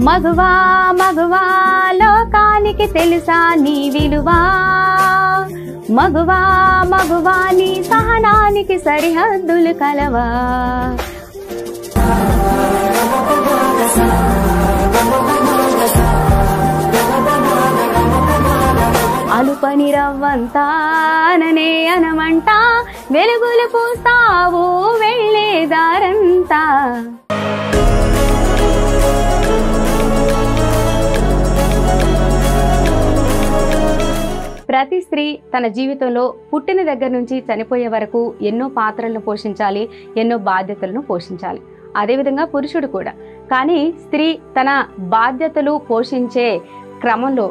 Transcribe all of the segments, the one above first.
మగువా మగువా లోకానికి తెలుసా నీ విలువా? మగువా మగువా నీ సహనానికి సరిహద్దులు కలవా? అలుపని రవ్వంతాననే అనమంటా వెలుగులు పూస్తావు వెళ్ళేదారంతా ప్రతి స్త్రీ తన జీవితంలో పుట్టిన దగ్గర నుంచి చనిపోయే వరకు ఎన్నో పాత్రలను పోషించాలి ఎన్నో బాధ్యతలను పోషించాలి. అదేవిధంగా పురుషుడు కూడా. కానీ స్త్రీ తన బాధ్యతలు పోషించే క్రమంలో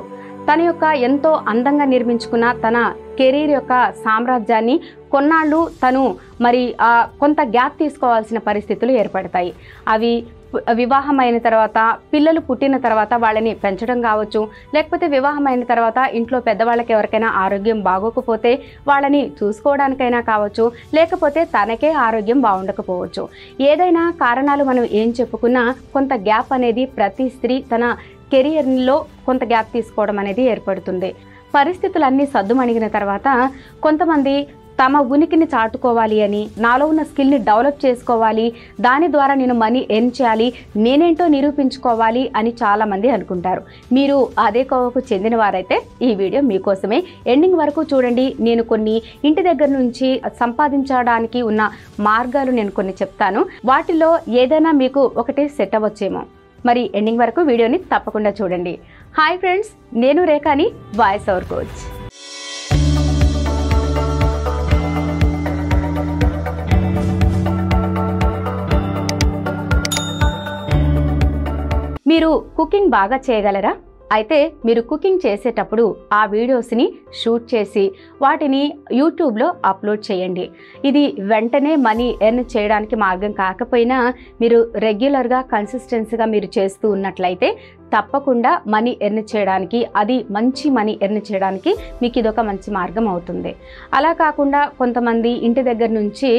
తన యొక్క ఎంతో అందంగా నిర్మించుకున్న తన కెరీర్ యొక్క సామ్రాజ్యాన్ని కొన్నాళ్ళు తను మరి ఆ, కొంత గ్యాప్ తీసుకోవాల్సిన పరిస్థితులు ఏర్పడతాయి. అవి వివాహం వివాహమైన తర్వాత పిల్లలు పుట్టిన తర్వాత వాళ్ళని పెంచడం కావచ్చు. లేకపోతే వివాహమైన తర్వాత ఇంట్లో పెద్దవాళ్ళకి ఎవరికైనా ఆరోగ్యం బాగోకపోతే వాళ్ళని చూసుకోవడానికైనా కావచ్చు. లేకపోతే తనకే ఆరోగ్యం బాగుండకపోవచ్చు. ఏదైనా కారణాలు మనం ఏం చెప్పుకున్నా కొంత గ్యాప్ అనేది ప్రతి స్త్రీ తన కెరియర్లో కొంత గ్యాప్ తీసుకోవడం అనేది ఏర్పడుతుంది. పరిస్థితులన్నీ సద్దుమణిగిన తర్వాత కొంతమంది తమ ఉనికిని చాటుకోవాలి అని నాలో ఉన్న స్కిల్ని డెవలప్ చేసుకోవాలి దాని ద్వారా నేను మనీ ఎర్న్ చేయాలి నేనేంటో నిరూపించుకోవాలి అని చాలామంది అనుకుంటారు. మీరు అదే కోవకు చెందిన వారైతే ఈ వీడియో మీకోసమే. ఎండింగ్ వరకు చూడండి. నేను కొన్ని ఇంటి దగ్గర నుంచి సంపాదించడానికి ఉన్న మార్గాలు నేను కొన్ని చెప్తాను. వాటిలో ఏదైనా మీకు ఒకటి సెట్ అవ్వచ్చేమో. మరి ఎండింగ్ వరకు వీడియోని తప్పకుండా చూడండి. హాయ్ ఫ్రెండ్స్ నేను రేఖాని వాయిస్ ఓవర్ కోచ్. మీరు కుకింగ్ బాగా చేయగలరా? అయితే మీరు కుకింగ్ చేసేటప్పుడు ఆ వీడియోస్ని షూట్ చేసి వాటిని యూట్యూబ్లో అప్లోడ్ చేయండి. ఇది వెంటనే మనీ ఎర్న్ చేయడానికి మార్గం కాకపోయినా మీరు రెగ్యులర్గా కన్సిస్టెన్సీగా మీరు చేస్తూ ఉన్నట్లయితే తప్పకుండా మనీ ఎర్న్ చేయడానికి అది మంచి మనీ ఎర్న్ చేయడానికి మీకు ఇదొక మంచి మార్గం అవుతుంది. అలా కాకుండా కొంతమంది ఇంటి దగ్గర నుంచి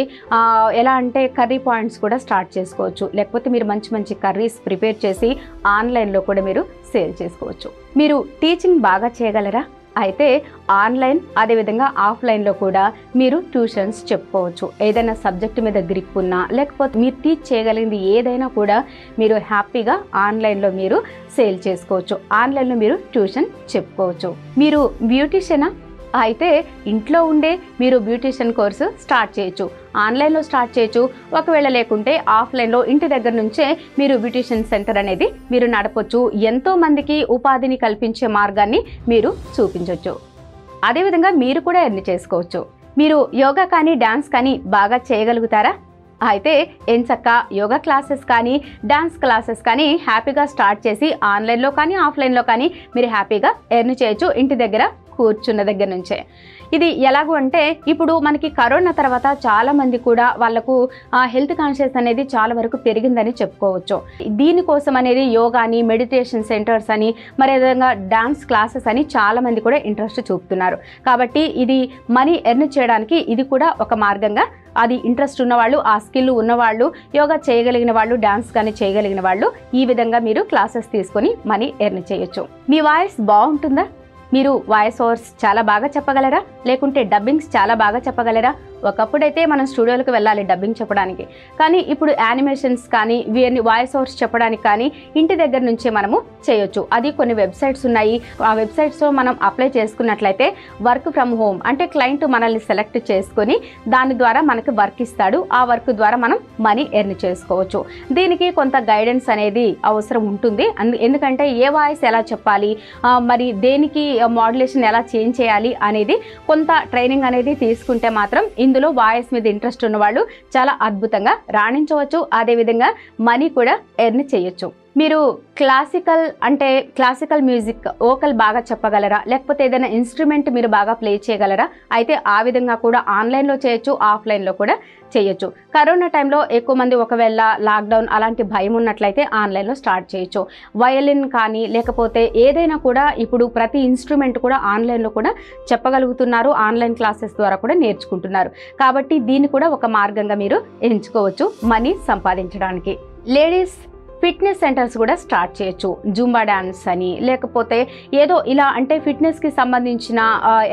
ఎలా అంటే కర్రీ పాయింట్స్ కూడా స్టార్ట్ చేసుకోవచ్చు. లేకపోతే మీరు మంచి మంచి కర్రీస్ ప్రిపేర్ చేసి ఆన్లైన్లో కూడా మీరు సేల్ చేసుకోవచ్చు. మీరు టీచింగ్ బాగా చేయగలరా? అయితే ఆన్లైన్ అదేవిధంగా ఆఫ్లైన్లో కూడా మీరు ట్యూషన్స్ చెప్పుకోవచ్చు. ఏదైనా సబ్జెక్ట్ మీద గ్రిప్ ఉన్నా లేకపోతే మీరు టీచ్ చేయగలిగింది ఏదైనా కూడా మీరు హ్యాపీగా ఆన్లైన్లో మీరు సేల్ చేసుకోవచ్చు. ఆన్లైన్లో మీరు ట్యూషన్ చెప్పుకోవచ్చు. మీరు బ్యూటిషియనా? అయితే ఇంట్లో ఉండే మీరు బ్యూటిషియన్ కోర్సు స్టార్ట్ చేయొచ్చు. ఆన్లైన్లో స్టార్ట్ చేయొచ్చు. ఒకవేళ లేకుంటే ఆఫ్లైన్లో ఇంటి దగ్గర నుంచే మీరు బ్యూటిషియన్ సెంటర్ అనేది మీరు నడపొచ్చు. ఎంతో మందికి ఉపాధిని కల్పించే మార్గాన్ని మీరు చూపించవచ్చు అదేవిధంగా మీరు కూడా ఎర్న్ చేసుకోవచ్చు. మీరు యోగా కానీ డ్యాన్స్ కానీ బాగా చేయగలుగుతారా? అయితే ఎంచక్క యోగా క్లాసెస్ కానీ డ్యాన్స్ క్లాసెస్ కానీ హ్యాపీగా స్టార్ట్ చేసి ఆన్లైన్లో కానీ ఆఫ్లైన్లో కానీ మీరు హ్యాపీగా ఎర్న్ చేయొచ్చు. ఇంటి దగ్గర కూర్చున్న దగ్గర నుంచే. ఇది ఎలాగూ అంటే ఇప్పుడు మనకి కరోనా తర్వాత చాలామంది కూడా వాళ్ళకు హెల్త్ కాన్షియస్ అనేది చాలా వరకు పెరిగిందని చెప్పుకోవచ్చు. దీనికోసం అనేది యోగాని మెడిటేషన్ సెంటర్స్ అని మరి విధంగా డాన్స్ క్లాసెస్ అని చాలామంది కూడా ఇంట్రెస్ట్ చూపుతున్నారు. కాబట్టి ఇది మనీ ఎర్న్ చేయడానికి ఇది కూడా ఒక మార్గంగా అది ఇంట్రెస్ట్ ఉన్నవాళ్ళు ఆ స్కిల్ ఉన్నవాళ్ళు యోగా చేయగలిగిన వాళ్ళు డాన్స్ కానీ చేయగలిగిన వాళ్ళు ఈ విధంగా మీరు క్లాసెస్ తీసుకొని మనీ ఎర్న్ చేయొచ్చు. మీ వాయిస్ బాగుంటుందా? మీరు వాయిస్ ఓవర్స్ చాలా బాగా చెప్పగలరా? లేకుంటే డబ్బింగ్స్ చాలా బాగా చెప్పగలరా? ఒకప్పుడైతే మనం స్టూడియోలకు వెళ్ళాలి డబ్బింగ్ చెప్పడానికి. కానీ ఇప్పుడు యానిమేషన్స్ కానీ వీరిని వాయిస్ ఓవర్స్ చెప్పడానికి కానీ ఇంటి దగ్గర నుంచే మనము చేయొచ్చు. అది కొన్ని వెబ్సైట్స్ ఉన్నాయి. ఆ వెబ్సైట్స్లో మనం అప్లై చేసుకున్నట్లయితే వర్క్ ఫ్రమ్ హోమ్ అంటే క్లయింట్ మనల్ని సెలెక్ట్ చేసుకొని దాని ద్వారా మనకు వర్క్ ఇస్తాడు. ఆ వర్క్ ద్వారా మనం మనీ ఎర్న్ చేసుకోవచ్చు. దీనికి కొంత గైడెన్స్ అనేది అవసరం ఉంటుంది. అందు ఎందుకంటే ఏ వాయిస్ ఎలా చెప్పాలి? మరి దేనికి మాడ్యులేషన్ ఎలా చేంజ్ చేయాలి అనేది కొంత ట్రైనింగ్ అనేది తీసుకుంటే మాత్రం ఇందులో వాయిస్ మీద ఇంట్రెస్ట్ ఉన్న వాళ్ళు చాలా అద్భుతంగా రాణించవచ్చు. అదేవిధంగా మనీ కూడా ఎర్న్ చేయొచ్చు. మీరు క్లాసికల్ అంటే క్లాసికల్ మ్యూజిక్ ఓకల్ బాగా చెప్పగలరా? లేకపోతే ఏదైనా ఇన్స్ట్రుమెంట్ మీరు బాగా ప్లే చేయగలరా? అయితే ఆ విధంగా కూడా ఆన్లైన్లో చేయొచ్చు ఆఫ్లైన్లో కూడా చేయొచ్చు. కరోనా టైంలో ఎక్కువ మంది ఒకవేళ లాక్డౌన్ అలాంటి భయం ఉన్నట్లయితే ఆన్లైన్లో స్టార్ట్ చేయొచ్చు. వయలిన్ కానీ లేకపోతే ఏదైనా కూడా ఇప్పుడు ప్రతి ఇన్స్ట్రుమెంట్ కూడా ఆన్లైన్లో కూడా చెప్పగలుగుతున్నారు ఆన్లైన్ క్లాసెస్ ద్వారా కూడా నేర్చుకుంటున్నారు. కాబట్టి దీన్ని కూడా ఒక మార్గంగా మీరు ఎంచుకోవచ్చు మనీ సంపాదించడానికి. లేడీస్ ఫిట్నెస్ సెంటర్స్ కూడా స్టార్ట్ చేయొచ్చు. జూంబా డ్యాన్స్ అని లేకపోతే ఏదో ఇలా అంటే ఫిట్నెస్కి సంబంధించిన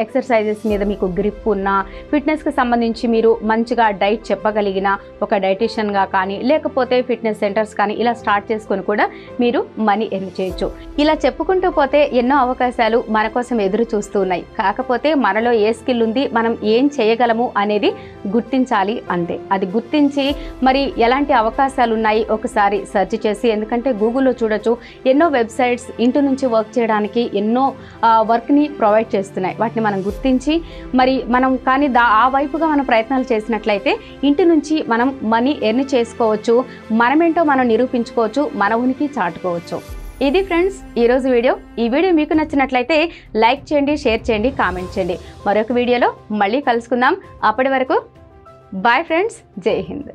ఎక్సర్సైజెస్ మీద మీకు గ్రిప్ ఉన్న ఫిట్నెస్కి సంబంధించి మీరు మంచిగా డైట్ చెప్పగలిగిన ఒక డైటీషియన్గా కానీ లేకపోతే ఫిట్నెస్ సెంటర్స్ కానీ ఇలా స్టార్ట్ చేసుకొని కూడా మీరు మనీ ఎర్న్ చేయొచ్చు. ఇలా చెప్పుకుంటూ పోతే ఎన్నో అవకాశాలు మన కోసం ఎదురు చూస్తూ ఉన్నాయి. కాకపోతే మనలో ఏ స్కిల్ ఉంది మనం ఏం చేయగలము అనేది గుర్తించాలి అంతే. అది గుర్తించి మరి ఎలాంటి అవకాశాలు ఉన్నాయి ఒకసారి సెర్చ్ చేసి ఎందుకంటే గూగుల్లో చూడొచ్చు ఎన్నో వెబ్సైట్స్ ఇంటి నుంచి వర్క్ చేయడానికి ఎన్నో వర్క్ని ప్రొవైడ్ చేస్తున్నాయి. వాటిని మనం గుర్తించి మరి మనం కానీ దా ఆ వైపుగా మనం ప్రయత్నాలు చేసినట్లయితే ఇంటి నుంచి మనం మనీ ఎర్న్ చేసుకోవచ్చు మనమేంటో మనం నిరూపించుకోవచ్చు మన ఉనికి చాటుకోవచ్చు. ఇది ఫ్రెండ్స్ ఈరోజు వీడియో. ఈ వీడియో మీకు నచ్చినట్లయితే లైక్ చేయండి షేర్ చేయండి కామెంట్ చేయండి. మరొక వీడియోలో మళ్ళీ కలుసుకుందాం. అప్పటి వరకు బాయ్ ఫ్రెండ్స్ జై హింద్.